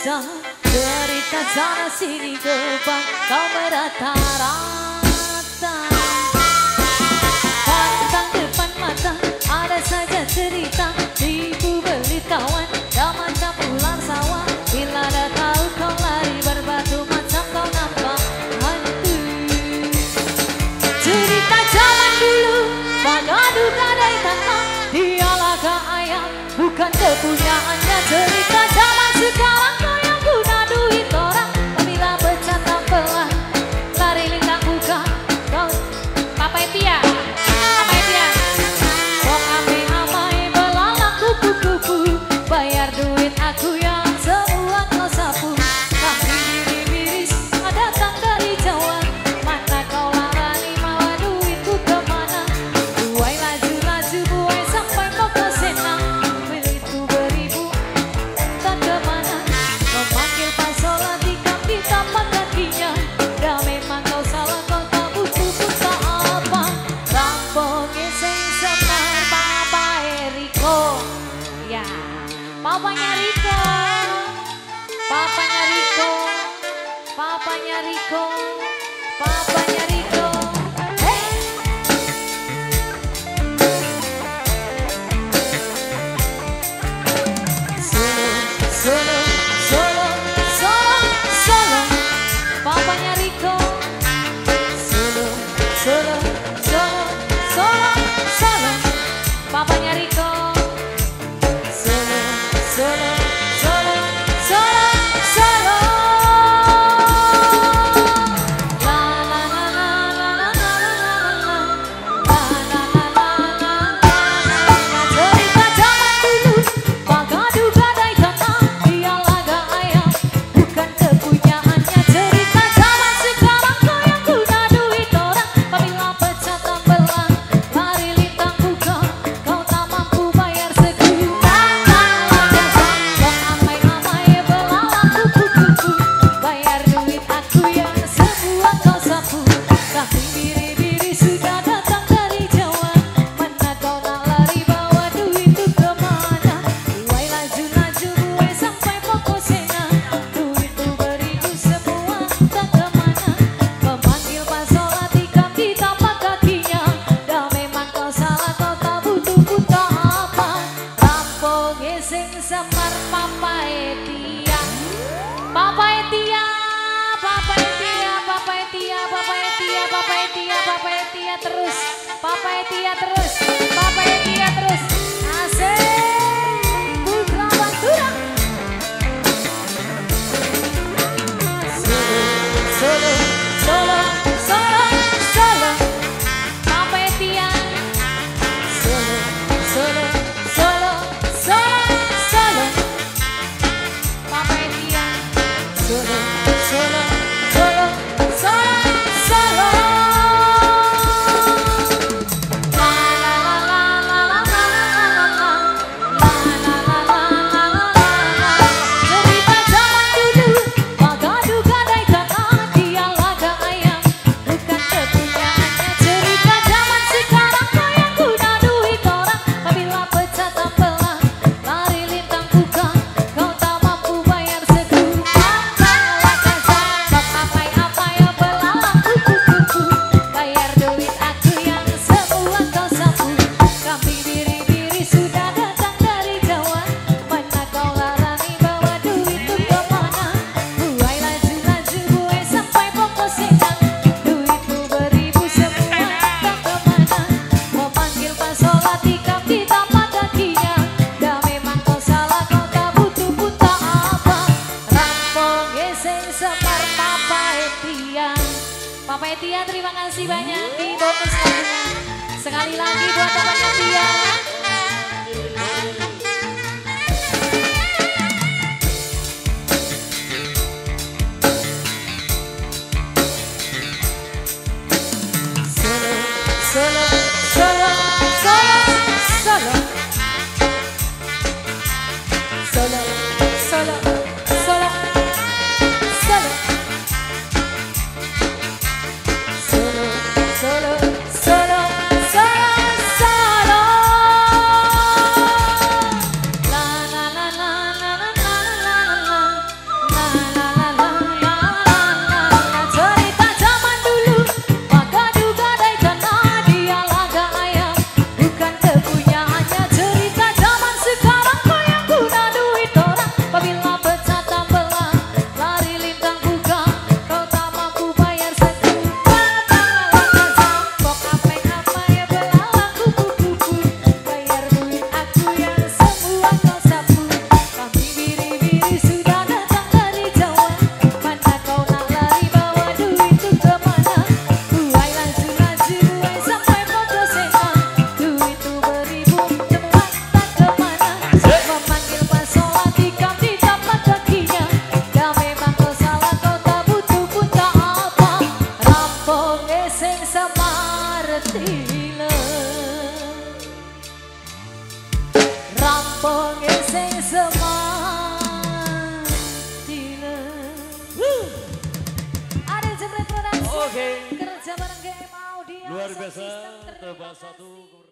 bisa cerita sana sini kau merata-rata Pantang depan mata ada saja cerita di beli kawan. ayam Bukan kepunyaannya cerita zaman sekarang Papa Etia terus, Papa Etia terus. Papa Etia terima kasih banyak di. Sekali lagi buat Bapak Etia. Oke. Kerja bareng GM Audio Luar biasa, satu.